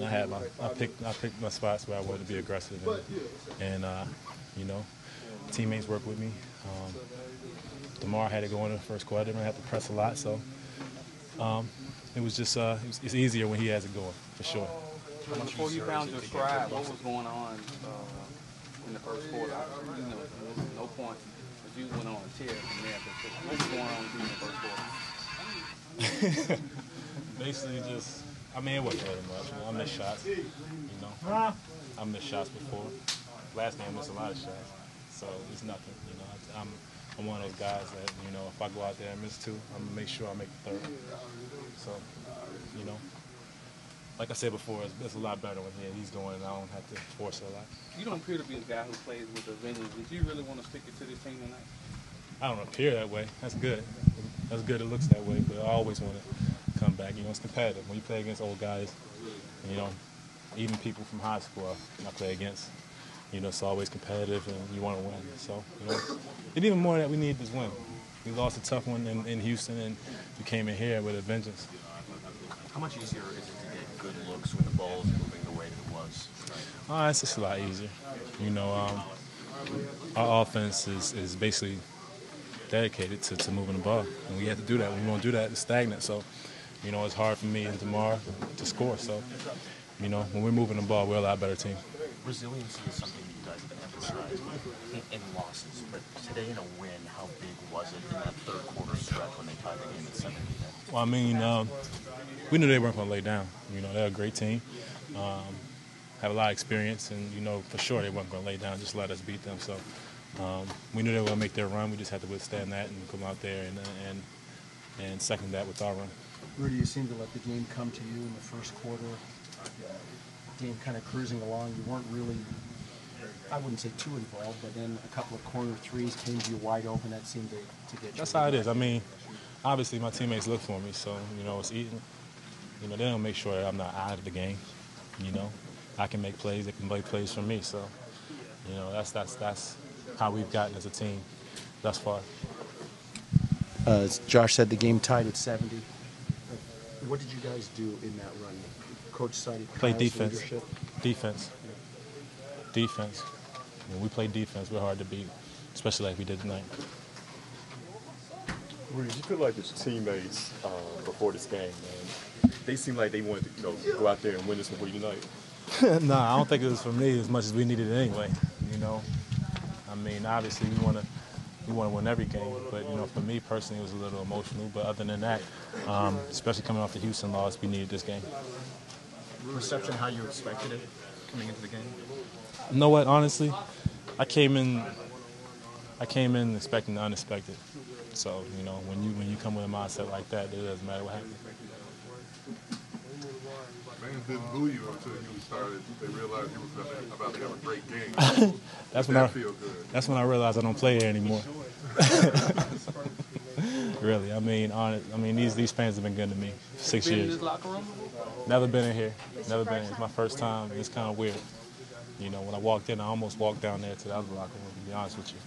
man. I had my I picked I picked my spots where I wanted to be aggressive, and, and uh, you know, teammates work with me. Um, Demar had to go in the first quarter. I didn't have to press a lot, so um, it was just uh, it was, it's easier when he has it going for sure. Before you found your stride, what was going on uh, in the first quarter? You know, there was no point, but you went on a tear from there. What was going on in the first quarter? Basically, just I mean, it wasn't really much. You I missed shots. You know, I missed shots before. Last game, I missed a lot of shots, so it's nothing. You know, I, I'm I'm one of those guys that you know, if I go out there and miss two, I'm gonna make sure I make the third. So, you know, like I said before, it's, it's a lot better when he, he's going and I don't have to force it a lot. You don't appear to be a guy who plays with a vengeance. Did you really want to stick it to this team tonight? I don't appear that way. That's good. That's good. It looks that way, but I always want to come back. You know, it's competitive when you play against old guys. You know, even people from high school I play against. You know, it's always competitive, and you want to win. So, you know, and even more that we need this win. We lost a tough one in, in Houston, and we came in here with a vengeance. How much easier is it to get good looks when the ball is moving the way that it was? Uh, it's just a lot easier. You know, um, our offense is, is basically dedicated to, to moving the ball, and we have to do that. When we won't do that, it's stagnant. So, you know, it's hard for me and Demar to score. So, you know, when we're moving the ball, we're a lot better team. Resiliency is something you guys have emphasized in, in losses, but today in a win, how big was it in that third quarter stretch when they tied the game at 17? Well, I mean, um, we knew they weren't going to lay down. You know, they're a great team, um, have a lot of experience, and you know for sure they weren't going to lay down. Just let us beat them. So um, we knew they were going to make their run. We just had to withstand that and come out there and and and second that with our run. Rudy, you seemed to let the game come to you in the first quarter. The Game kind of cruising along. You weren't really, I wouldn't say too involved, but then a couple of corner threes came to you wide open. That seemed to, to get you. That's how it is. I mean, obviously my teammates look for me, so you know it's eating. You know they don't make sure that I'm not out of the game. You know, I can make plays. They can make plays for me. So, you know that's that's that's how we've gotten as a team thus far. Uh, as Josh said, the game tied at 70. What did you guys do in that run? Coach cited Play Kyle's defense. leadership. Defense. Defense. When we play defense, we're hard to beat, especially like we did tonight. Rudy, you feel like the teammates uh, before this game, man, they seem like they wanted to, you know, go out there and win this one for you tonight. no, I don't think it was for me as much as we needed it anyway. You know, I mean, obviously we want to we want to win every game, but you know, for me personally, it was a little emotional. But other than that, um, especially coming off the Houston loss, we needed this game. Reception how you expected it coming into the game? You know what? Honestly, I came in. I came in expecting the unexpected. So you know, when you when you come with a mindset like that, it doesn't matter what happens. Fans didn't boo you until you started. They realized you were gonna, about to have a great game. That's Did when I. that feel good? That's when I realized I don't play here anymore. really, I mean, on I mean, these these fans have been good to me for six Been in years. this locker room? Never been in here. Never been. It's my first time. It's kind of weird. You know, when I walked in, I almost walked down there to the other locker room. To be honest with you.